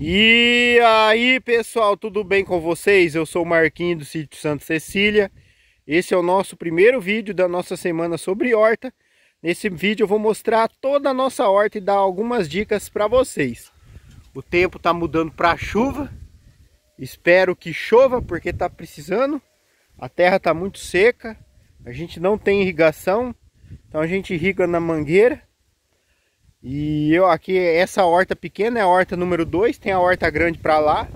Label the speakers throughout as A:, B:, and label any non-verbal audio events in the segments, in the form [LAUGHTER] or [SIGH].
A: E aí pessoal, tudo bem com vocês? Eu sou o Marquinhos do sítio Santa Cecília. Esse é o nosso primeiro vídeo da nossa semana sobre horta. Nesse vídeo eu vou mostrar toda a nossa horta e dar algumas dicas para vocês. O tempo está mudando para chuva. Espero que chova porque está precisando. A terra está muito seca. A gente não tem irrigação. Então a gente irriga na mangueira e eu aqui, essa horta pequena é a horta número 2, tem a horta grande para lá.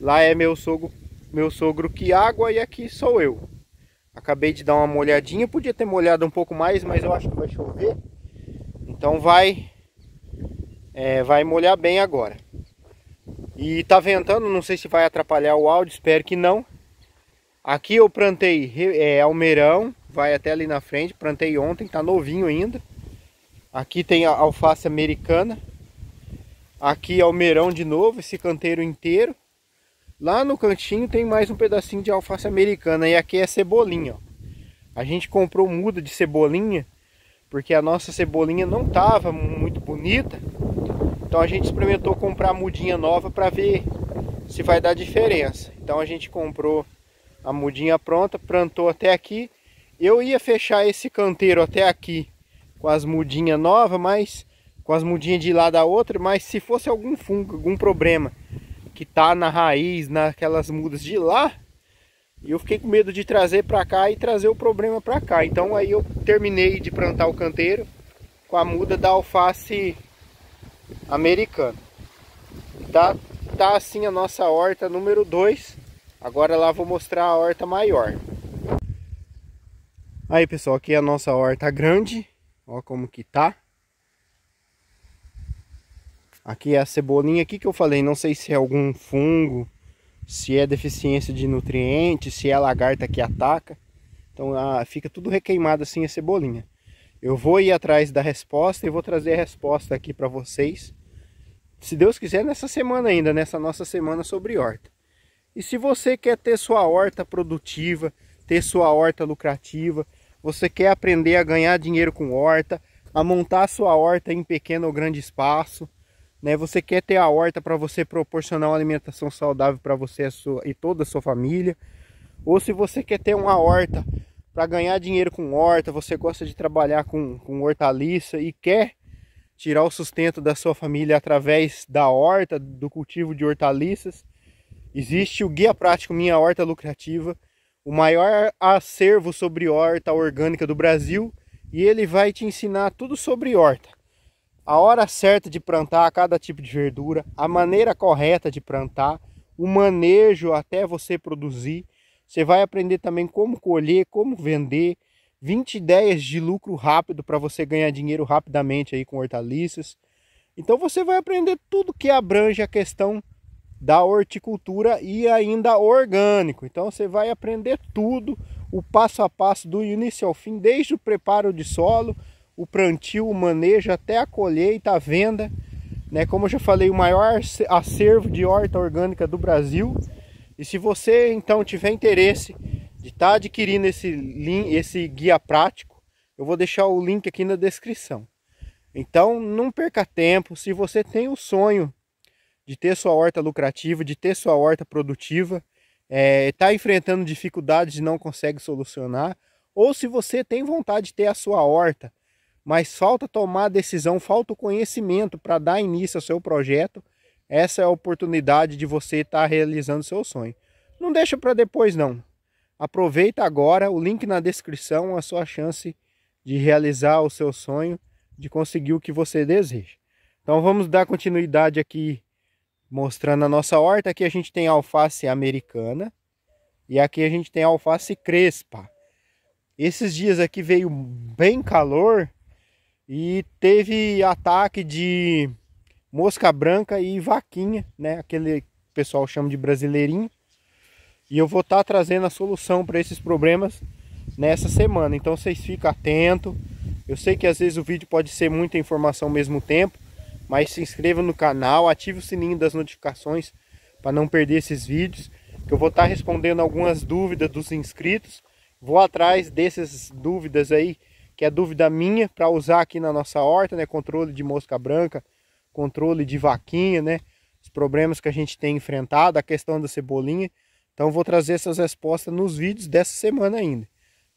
A: Lá é meu sogro, meu sogro que água e aqui sou eu. Acabei de dar uma molhadinha, podia ter molhado um pouco mais, mas eu acho que vai chover. Então vai é, vai molhar bem agora. E tá ventando, não sei se vai atrapalhar o áudio, espero que não. Aqui eu plantei é, almeirão, vai até ali na frente, plantei ontem, tá novinho ainda. Aqui tem a alface americana. Aqui é o meirão de novo, esse canteiro inteiro. Lá no cantinho tem mais um pedacinho de alface americana. E aqui é cebolinha. Ó. A gente comprou muda de cebolinha porque a nossa cebolinha não estava muito bonita. Então a gente experimentou comprar mudinha nova para ver se vai dar diferença. Então a gente comprou a mudinha pronta, plantou até aqui. Eu ia fechar esse canteiro até aqui com as mudinhas novas, mas com as mudinhas de lá da outra, mas se fosse algum fungo, algum problema que tá na raiz, naquelas mudas de lá, eu fiquei com medo de trazer para cá e trazer o problema para cá. Então aí eu terminei de plantar o canteiro com a muda da alface americana. Tá, tá assim a nossa horta número 2. Agora lá vou mostrar a horta maior. Aí pessoal, aqui é a nossa horta grande. Ó como que tá. Aqui é a cebolinha aqui que eu falei, não sei se é algum fungo, se é deficiência de nutrientes, se é a lagarta que ataca. Então ah, fica tudo requeimado assim a cebolinha. Eu vou ir atrás da resposta e vou trazer a resposta aqui para vocês. Se Deus quiser, nessa semana ainda, nessa nossa semana sobre horta. E se você quer ter sua horta produtiva, ter sua horta lucrativa, você quer aprender a ganhar dinheiro com horta, a montar sua horta em pequeno ou grande espaço, né? Você quer ter a horta para você proporcionar uma alimentação saudável para você e toda a sua família, ou se você quer ter uma horta para ganhar dinheiro com horta, você gosta de trabalhar com, com hortaliça e quer tirar o sustento da sua família através da horta, do cultivo de hortaliças, existe o Guia Prático Minha Horta Lucrativa, o maior acervo sobre horta orgânica do Brasil e ele vai te ensinar tudo sobre horta. A hora certa de plantar cada tipo de verdura, a maneira correta de plantar, o manejo até você produzir. Você vai aprender também como colher, como vender, 20 ideias de lucro rápido para você ganhar dinheiro rapidamente aí com hortaliças. Então você vai aprender tudo que abrange a questão da horticultura e ainda orgânico. Então você vai aprender tudo, o passo a passo do início ao fim, desde o preparo de solo, o plantio, o manejo até a colheita, a venda. Né? Como eu já falei, o maior acervo de horta orgânica do Brasil. E se você então tiver interesse de estar tá adquirindo esse, esse guia prático, eu vou deixar o link aqui na descrição. Então não perca tempo, se você tem o sonho de ter sua horta lucrativa, de ter sua horta produtiva, está é, tá enfrentando dificuldades e não consegue solucionar, ou se você tem vontade de ter a sua horta, mas falta tomar a decisão, falta o conhecimento para dar início ao seu projeto, essa é a oportunidade de você estar tá realizando seu sonho. Não deixa para depois não. Aproveita agora, o link na descrição, a sua chance de realizar o seu sonho, de conseguir o que você deseja. Então vamos dar continuidade aqui mostrando a nossa horta. Aqui a gente tem alface americana e aqui a gente tem alface crespa. Esses dias aqui veio bem calor e teve ataque de mosca branca e vaquinha, né? Aquele pessoal chama de brasileirinho. E eu vou estar tá trazendo a solução para esses problemas nessa semana. Então vocês ficam atentos. Eu sei que às vezes o vídeo pode ser muita informação ao mesmo tempo, mas se inscreva no canal, ative o sininho das notificações para não perder esses vídeos, que eu vou estar tá respondendo algumas dúvidas dos inscritos. Vou atrás dessas dúvidas aí, que é dúvida minha para usar aqui na nossa horta, né? Controle de mosca branca, controle de vaquinha, né? problemas que a gente tem enfrentado, a questão da cebolinha. Então vou trazer essas respostas nos vídeos dessa semana ainda.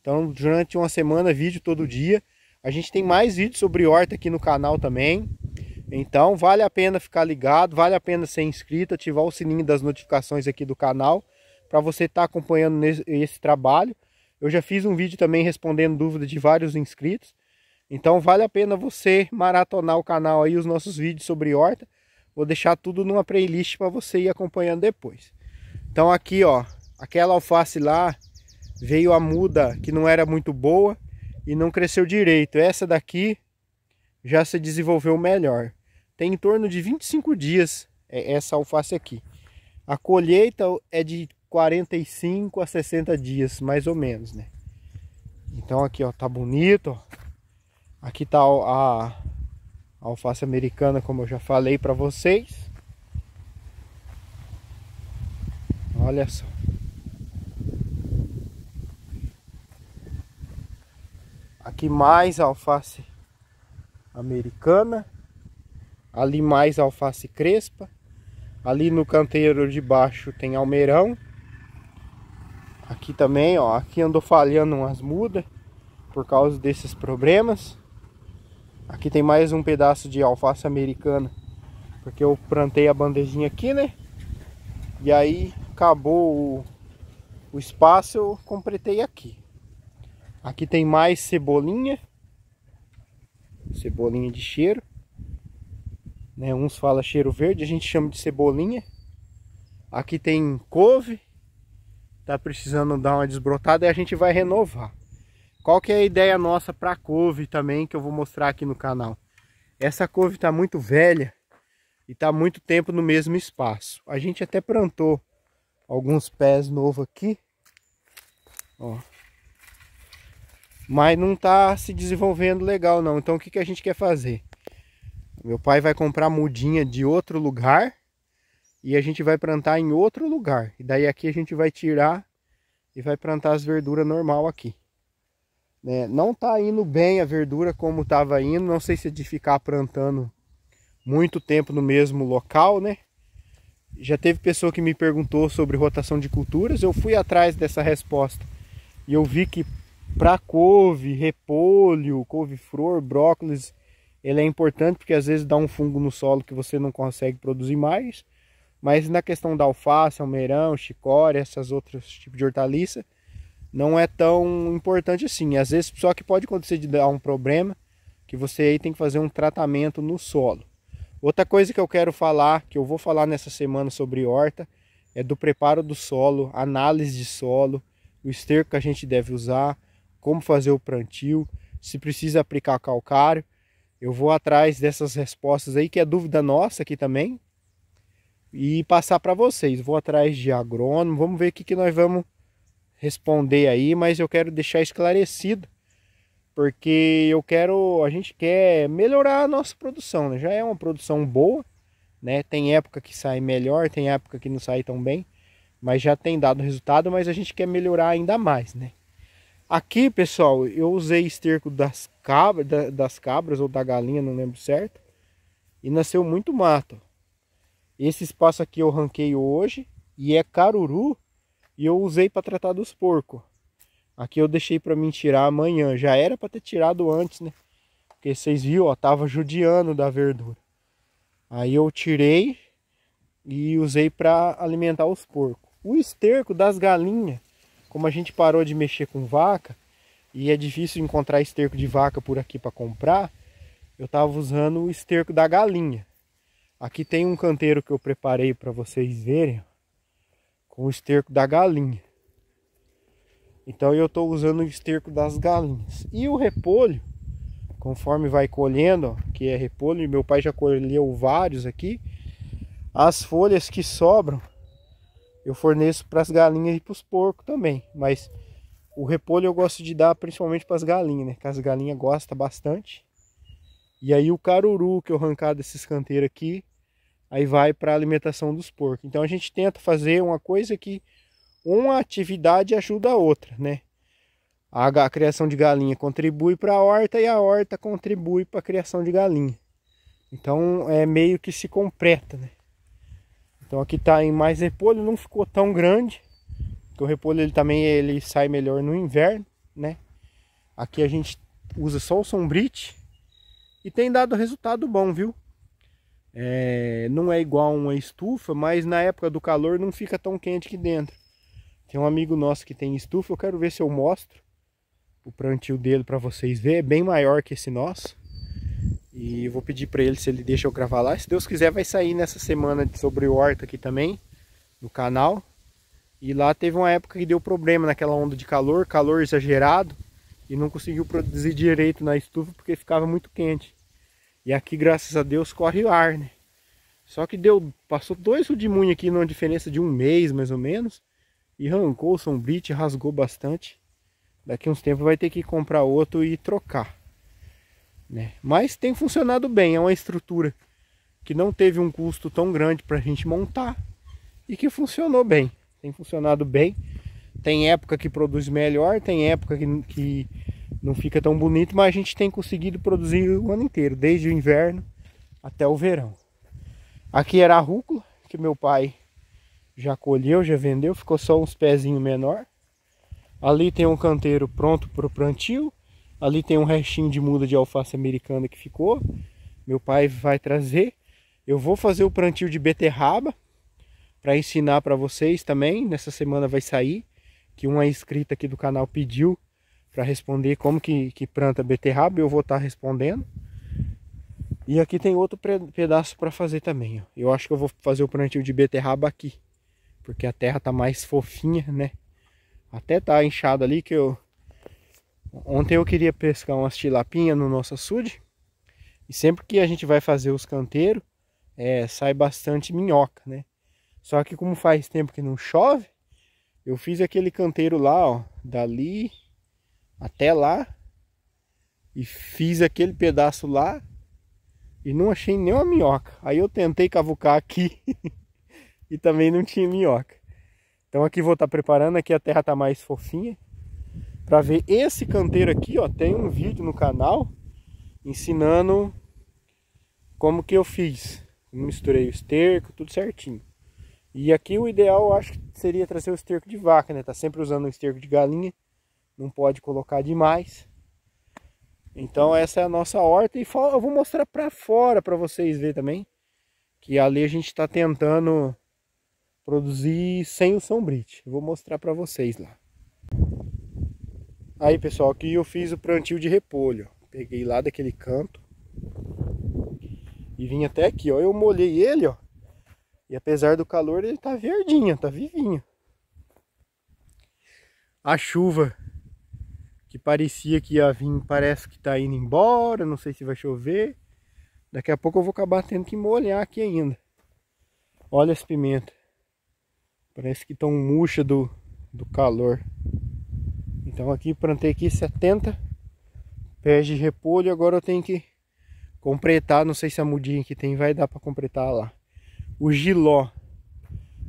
A: Então durante uma semana, vídeo todo dia. A gente tem mais vídeos sobre horta aqui no canal também. Então vale a pena ficar ligado, vale a pena ser inscrito, ativar o sininho das notificações aqui do canal para você estar tá acompanhando esse trabalho. Eu já fiz um vídeo também respondendo dúvidas de vários inscritos. Então vale a pena você maratonar o canal aí, os nossos vídeos sobre horta. Vou deixar tudo numa playlist para você ir acompanhando depois. Então aqui ó, aquela alface lá veio a muda que não era muito boa e não cresceu direito. Essa daqui já se desenvolveu melhor. Tem em torno de 25 dias é, essa alface aqui. A colheita é de 45 a 60 dias, mais ou menos, né? Então aqui, ó, tá bonito. Aqui tá a, a alface americana, como eu já falei para vocês. Olha só. Aqui mais alface americana. Ali mais alface crespa. Ali no canteiro de baixo tem almeirão. Aqui também, ó, aqui andou falhando umas mudas por causa desses problemas. Aqui tem mais um pedaço de alface americana, porque eu plantei a bandejinha aqui, né? E aí acabou o, o espaço, eu completei aqui. Aqui tem mais cebolinha, cebolinha de cheiro. Né? Uns falam cheiro verde, a gente chama de cebolinha. Aqui tem couve, tá precisando dar uma desbrotada e a gente vai renovar. Qual que é a ideia nossa para couve também que eu vou mostrar aqui no canal? Essa couve está muito velha e está muito tempo no mesmo espaço. A gente até plantou alguns pés novos aqui, ó. Mas não está se desenvolvendo legal não. Então o que, que a gente quer fazer? Meu pai vai comprar mudinha de outro lugar e a gente vai plantar em outro lugar. E daí aqui a gente vai tirar e vai plantar as verduras normal aqui. Né? Não tá indo bem a verdura como estava indo, não sei se é de ficar plantando muito tempo no mesmo local, né? Já teve pessoa que me perguntou sobre rotação de culturas, eu fui atrás dessa resposta. E eu vi que para couve, repolho, couve-flor, brócolis, ele é importante porque às vezes dá um fungo no solo que você não consegue produzir mais. Mas na questão da alface, almeirão, chicória, essas outros tipos de hortaliça, não é tão importante assim. Às vezes só que pode acontecer de dar um problema que você aí tem que fazer um tratamento no solo. Outra coisa que eu quero falar, que eu vou falar nessa semana sobre horta, é do preparo do solo, análise de solo, o esterco que a gente deve usar, como fazer o plantio, se precisa aplicar calcário. Eu vou atrás dessas respostas aí, que é dúvida nossa aqui também, e passar para vocês. Vou atrás de agrônomo, vamos ver o que, que nós vamos responder aí, mas eu quero deixar esclarecido, porque eu quero, a gente quer melhorar a nossa produção, né? Já é uma produção boa, né? Tem época que sai melhor, tem época que não sai tão bem, mas já tem dado resultado, mas a gente quer melhorar ainda mais, né? Aqui, pessoal, eu usei esterco das cabras, das cabras ou da galinha, não lembro certo, e nasceu muito mato. Esse espaço aqui eu ranquei hoje e é caruru e eu usei para tratar dos porcos. Aqui eu deixei para mim tirar amanhã. Já era para ter tirado antes, né? Porque vocês viram, ó, tava judiando da verdura. Aí eu tirei e usei para alimentar os porcos. O esterco das galinhas, como a gente parou de mexer com vaca e é difícil encontrar esterco de vaca por aqui para comprar, eu estava usando o esterco da galinha. Aqui tem um canteiro que eu preparei para vocês verem, com o esterco da galinha. Então eu estou usando o esterco das galinhas. E o repolho, conforme vai colhendo, ó, que é repolho, meu pai já colheu vários aqui. As folhas que sobram, eu forneço para as galinhas e para os porcos também. Mas o repolho eu gosto de dar principalmente para as galinhas, né? Que as galinhas gostam bastante. E aí o caruru que eu arrancar desses canteiros aqui, aí vai para a alimentação dos porcos. Então a gente tenta fazer uma coisa que uma atividade ajuda a outra, né? A criação de galinha contribui para a horta e a horta contribui para a criação de galinha. Então é meio que se completa, né? Então aqui tá em mais repolho, não ficou tão grande. Porque o repolho ele também ele sai melhor no inverno, né? Aqui a gente usa só o sombrite e tem dado resultado bom, viu? É, não é igual uma estufa, mas na época do calor não fica tão quente aqui dentro. Tem um amigo nosso que tem estufa, eu quero ver se eu mostro o plantio dele para vocês verem. É bem maior que esse nosso. E vou pedir para ele se ele deixa eu gravar lá. Se Deus quiser vai sair nessa semana sobre horta aqui também, no canal. E lá teve uma época que deu problema naquela onda de calor, calor exagerado. E não conseguiu produzir direito na estufa porque ficava muito quente. E aqui, graças a Deus, corre o ar, né? Só que deu, passou dois rudimunhos aqui numa diferença de um mês, mais ou menos. E arrancou o sombrite, rasgou bastante. Daqui uns tempos vai ter que comprar outro e trocar. Né? Mas tem funcionado bem, é uma estrutura que não teve um custo tão grande para a gente montar e que funcionou bem. Tem funcionado bem. Tem época que produz melhor, tem época que, que não fica tão bonito, mas a gente tem conseguido produzir o ano inteiro, desde o inverno até o verão. Aqui era a rúcula, que meu pai já colheu, já vendeu, ficou só uns pezinhos menor. Ali tem um canteiro pronto para o plantio. Ali tem um restinho de muda de alface americana que ficou. Meu pai vai trazer. Eu vou fazer o plantio de beterraba para ensinar para vocês também. Nessa semana vai sair que uma inscrita aqui do canal pediu para responder como que, que planta beterraba. Eu vou estar tá respondendo. E aqui tem outro pedaço para fazer também. Ó. Eu acho que eu vou fazer o plantio de beterraba aqui. Porque a terra tá mais fofinha, né? Até tá inchado ali que eu... Ontem eu queria pescar umas tilapinhas no nosso açude. E sempre que a gente vai fazer os canteiros, é, sai bastante minhoca, né? Só que como faz tempo que não chove, eu fiz aquele canteiro lá, ó, dali até lá. E fiz aquele pedaço lá e não achei nenhuma minhoca. Aí eu tentei cavucar aqui [LAUGHS] e também não tinha minhoca. Então aqui vou estar tá preparando, aqui a terra está mais fofinha. Para ver esse canteiro aqui, ó, tem um vídeo no canal ensinando como que eu fiz. Misturei o esterco, tudo certinho. E aqui o ideal eu acho que seria trazer o esterco de vaca, né? Tá sempre usando o esterco de galinha. Não pode colocar demais. Então essa é a nossa horta e eu vou mostrar para fora para vocês verem também. Que ali a gente está tentando produzir sem o sombrite. vou mostrar para vocês lá. Aí pessoal, aqui eu fiz o plantio de repolho. Peguei lá daquele canto. E vim até aqui, ó. Eu molhei ele, ó. E apesar do calor, ele tá verdinho, tá vivinho. A chuva que parecia que ia vir, parece que tá indo embora. Não sei se vai chover. Daqui a pouco eu vou acabar tendo que molhar aqui ainda. Olha as pimentas. Parece que estão murcha do, do calor. Então aqui plantei aqui 70 pés de repolho. Agora eu tenho que completar. Não sei se a mudinha que tem vai dar para completar lá. O giló.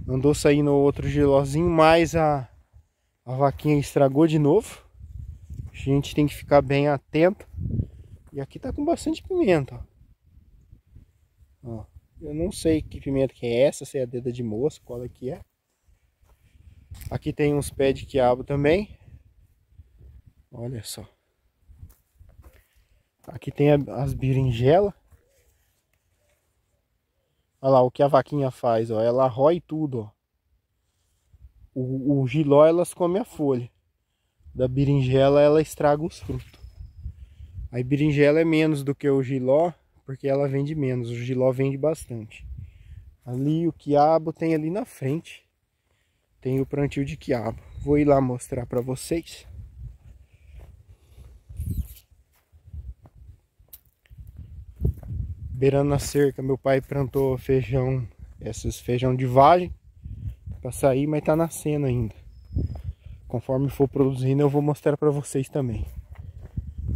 A: Andou saindo outro gilózinho, mas a, a vaquinha estragou de novo. A gente tem que ficar bem atento. E aqui tá com bastante pimenta. Ó. Eu não sei que pimenta que é essa, se é a deda de moça, qual é que é. Aqui tem uns pés de quiabo também. Olha só. Aqui tem as berinjelas. Olha lá o que a vaquinha faz, ó. Ela rói tudo, ó. O, o giló elas comem a folha. Da berinjela ela estraga os frutos. A berinjela é menos do que o giló, porque ela vende menos. O giló vende bastante. Ali o quiabo tem ali na frente tem o plantio de quiabo. Vou ir lá mostrar para vocês. Beirando a cerca, meu pai plantou feijão, esses feijão de vagem para sair, mas tá nascendo ainda. Conforme for produzindo, eu vou mostrar para vocês também.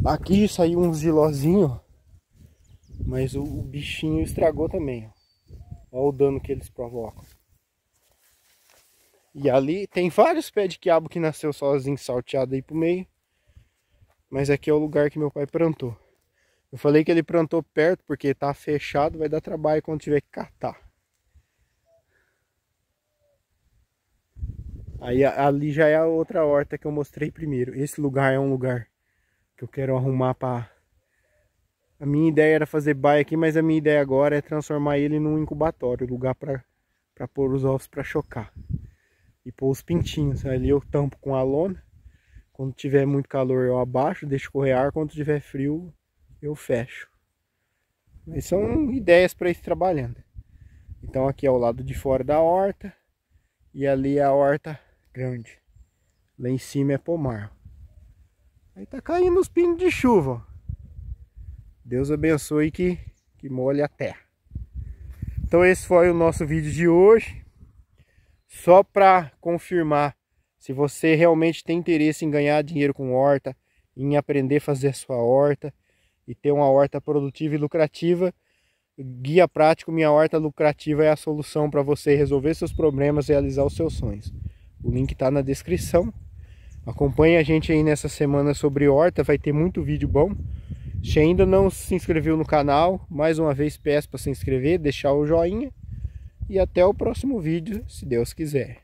A: Aqui saiu um zilózinho, mas o, o bichinho estragou também. Ó. Olha o dano que eles provocam. E ali tem vários pés de quiabo que nasceu sozinho, salteado aí pro meio. Mas aqui é o lugar que meu pai plantou. Eu falei que ele plantou perto porque tá fechado, vai dar trabalho quando tiver que catar. Aí ali já é a outra horta que eu mostrei primeiro. Esse lugar é um lugar que eu quero arrumar para... A minha ideia era fazer baia aqui, mas a minha ideia agora é transformar ele num incubatório. Lugar para pôr os ovos para chocar. E pôr os pintinhos. Ali eu tampo com a lona. Quando tiver muito calor eu abaixo, deixo correr ar. Quando tiver frio eu fecho. Mas são ideias para ir trabalhando. Então aqui é o lado de fora da horta. E ali é a horta grande. Lá em cima é pomar. Aí tá caindo os pinos de chuva. Deus abençoe que, que molhe a terra. Então esse foi o nosso vídeo de hoje. Só para confirmar se você realmente tem interesse em ganhar dinheiro com horta, em aprender a fazer a sua horta e ter uma horta produtiva e lucrativa, Guia Prático Minha Horta Lucrativa é a solução para você resolver seus problemas e realizar os seus sonhos. O link está na descrição. Acompanhe a gente aí nessa semana sobre horta, vai ter muito vídeo bom. Se ainda não se inscreveu no canal, mais uma vez peço para se inscrever, deixar o joinha. E até o próximo vídeo, se Deus quiser.